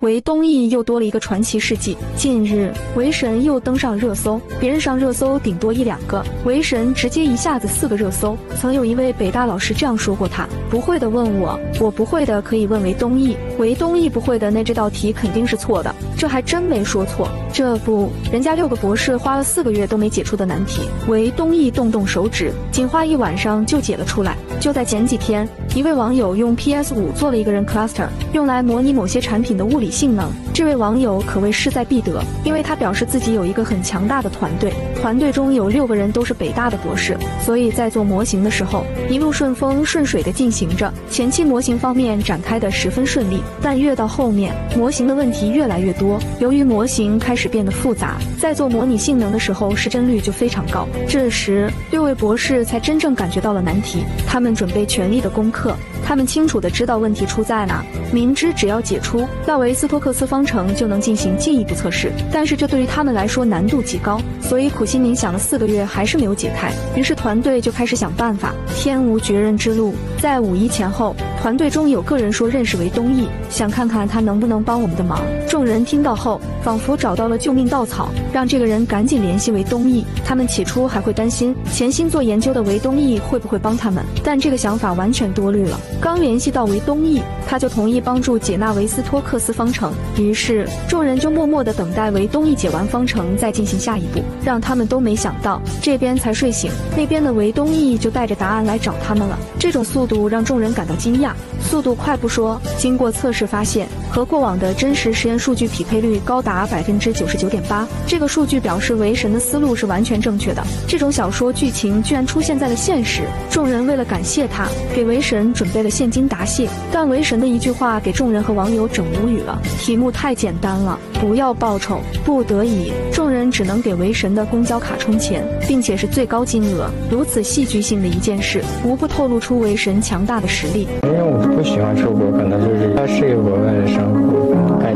韦东奕又多了一个传奇事迹。近日，韦神又登上热搜，别人上热搜顶多一两个，韦神直接一下子四个热搜。曾有一位北大老师这样说过他：不会的问我，我不会的可以问韦东奕，韦东奕不会的那这道题肯定是错的。这还真没说错，这不，人家六个博士花了四个月都没解出的难题，韦东奕动动手指，仅花一晚上就解了出来。就在前几天，一位网友用 PS 五做了一个人 cluster，用来模拟某些产品的物理。性能，这位网友可谓势在必得，因为他表示自己有一个很强大的团队，团队中有六个人都是北大的博士，所以在做模型的时候一路顺风顺水的进行着。前期模型方面展开的十分顺利，但越到后面，模型的问题越来越多。由于模型开始变得复杂，在做模拟性能的时候失真率就非常高。这时，六位博士才真正感觉到了难题，他们准备全力的攻克。他们清楚的知道问题出在哪，明知只要解出纳维斯托克斯方程就能进行进一步测试，但是这对于他们来说难度极高，所以苦心冥想了四个月还是没有解开。于是团队就开始想办法。天无绝人之路，在五一前后，团队中有个人说认识韦东奕，想看看他能不能帮我们的忙。众人听到后，仿佛找到了救命稻草，让这个人赶紧联系韦东奕。他们起初还会担心潜心做研究的韦东奕会不会帮他们，但这个想法完全多虑了。刚联系到韦东奕，他就同意帮助解纳维斯托克斯方程。于是众人就默默地等待韦东奕解完方程再进行下一步。让他们都没想到，这边才睡醒，那边的韦东奕就带着答案来找他们了。这种速度让众人感到惊讶。速度快不说，经过测试发现，和过往的真实实验数数据匹配率高达百分之九十九点八。这个数据表示韦神的思路是完全正确的。这种小说剧情居然出现在了现实。众人为了感谢他，给韦神准备了。现金答谢，但为神的一句话给众人和网友整无语了。题目太简单了，不要报酬。不得已，众人只能给为神的公交卡充钱，并且是最高金额。如此戏剧性的一件事，无不透露出为神强大的实力。因为我不喜欢出国，可能就是要适应国外的生活，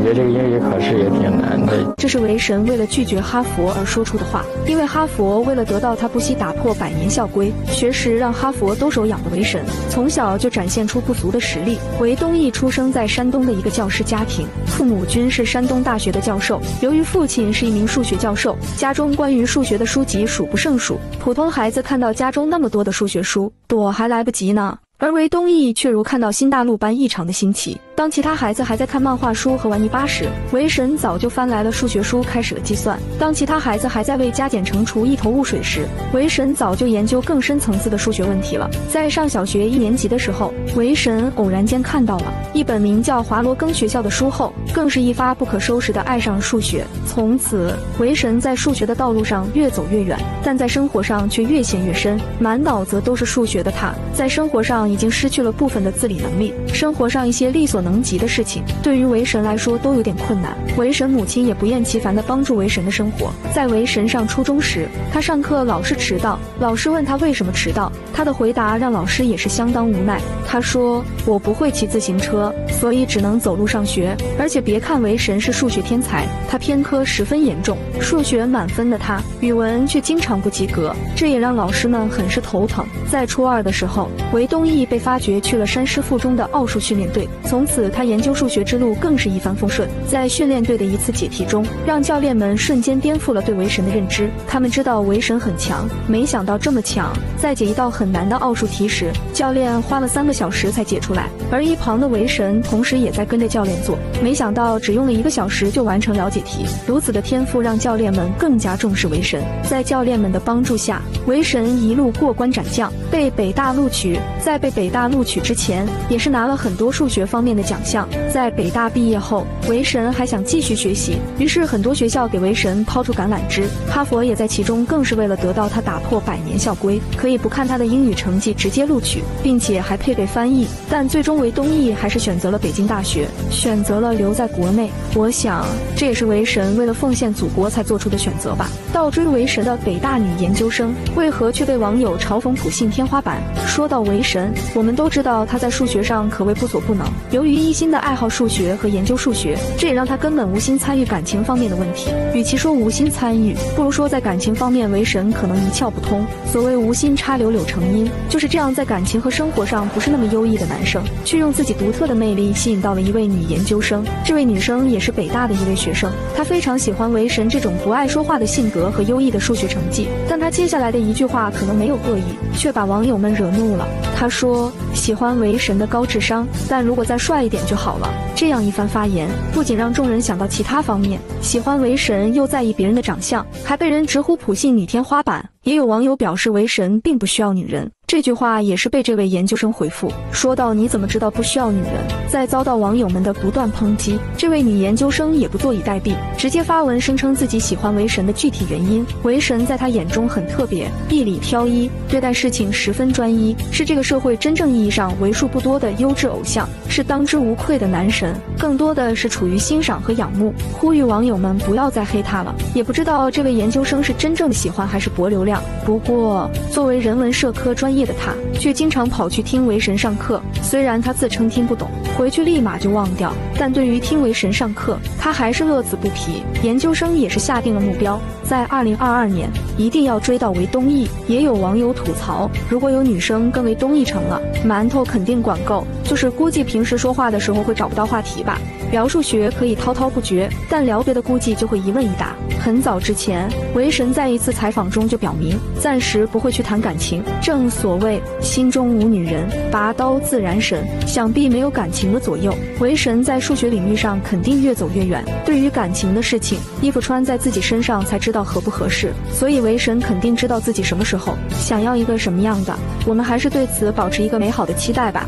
觉得这个英语考试也挺难的。这是韦神为了拒绝哈佛而说出的话，因为哈佛为了得到他不惜打破百年校规，学识让哈佛兜手养的韦神，从小就展现。出不俗的实力。韦东奕出生在山东的一个教师家庭，父母均是山东大学的教授。由于父亲是一名数学教授，家中关于数学的书籍数不胜数。普通孩子看到家中那么多的数学书，躲还来不及呢。而韦东奕却如看到新大陆般异常的新奇。当其他孩子还在看漫画书和玩泥巴时，韦神早就翻来了数学书，开始了计算。当其他孩子还在为加减乘除一头雾水时，韦神早就研究更深层次的数学问题了。在上小学一年级的时候，韦神偶然间看到了一本名叫《华罗庚学校》的书后，更是一发不可收拾的爱上了数学。从此，韦神在数学的道路上越走越远，但在生活上却越陷越深。满脑子都是数学的他，在生活上。已经失去了部分的自理能力，生活上一些力所能及的事情，对于为神来说都有点困难。为神母亲也不厌其烦地帮助为神的生活。在为神上初中时，他上课老是迟到，老师问他为什么迟到，他的回答让老师也是相当无奈。他说：“我不会骑自行车，所以只能走路上学。而且别看为神是数学天才，他偏科十分严重，数学满分的他，语文却经常不及格，这也让老师们很是头疼。”在初二的时候，韦东奕。被发掘去了山师附中的奥数训练队，从此他研究数学之路更是一帆风顺。在训练队的一次解题中，让教练们瞬间颠覆了对韦神的认知。他们知道韦神很强，没想到这么强。在解一道很难的奥数题时，教练花了三个小时才解出来，而一旁的韦神同时也在跟着教练做，没想到只用了一个小时就完成了解题。如此的天赋让教练们更加重视韦神。在教练们的帮助下，韦神一路过关斩将，被北大录取。在被北大录取之前，也是拿了很多数学方面的奖项。在北大毕业后，韦神还想继续学习，于是很多学校给韦神抛出橄榄枝，哈佛也在其中，更是为了得到他打破百年校规，可以不看他的英语成绩直接录取，并且还配备翻译。但最终韦东奕还是选择了北京大学，选择了留在国内。我想这也是韦神为了奉献祖国才做出的选择吧。倒追韦神的北大女研究生，为何却被网友嘲讽普信天花板？说到韦神。我们都知道他在数学上可谓不所不能。由于于一心的爱好数学和研究数学，这也让他根本无心参与感情方面的问题。与其说无心参与，不如说在感情方面为神可能一窍不通。所谓无心插柳柳成荫，就是这样，在感情和生活上不是那么优异的男生，却用自己独特的魅力吸引到了一位女研究生。这位女生也是北大的一位学生，她非常喜欢为神这种不爱说话的性格和优异的数学成绩。但她接下来的一句话可能没有恶意，却把网友们惹怒了。他说喜欢韦神的高智商，但如果再帅一点就好了。这样一番发言，不仅让众人想到其他方面，喜欢韦神又在意别人的长相，还被人直呼普信女天花板。也有网友表示，韦神并不需要女人。这句话也是被这位研究生回复说到：“你怎么知道不需要女人？”在遭到网友们的不断抨击，这位女研究生也不坐以待毙，直接发文声称自己喜欢韦神的具体原因。韦神在她眼中很特别，一里挑一，对待事情十分专一，是这个社会真正意义上为数不多的优质偶像，是当之无愧的男神。更多的是处于欣赏和仰慕，呼吁网友们不要再黑他了。也不知道这位研究生是真正的喜欢还是博流量。不过，作为人文社科专业。的他却经常跑去听为神上课，虽然他自称听不懂，回去立马就忘掉，但对于听为神上课，他还是乐此不疲。研究生也是下定了目标，在二零二二年一定要追到韦东奕。也有网友吐槽，如果有女生跟韦东奕成了，馒头肯定管够，就是估计平时说话的时候会找不到话题吧。聊数学可以滔滔不绝，但聊别的估计就会一问一答。很早之前，韦神在一次采访中就表明，暂时不会去谈感情。正所谓心中无女人，拔刀自然神。想必没有感情的左右，韦神在数学领域上肯定越走越远。对于感情的事情，衣服穿在自己身上才知道合不合适，所以韦神肯定知道自己什么时候想要一个什么样的。我们还是对此保持一个美好的期待吧。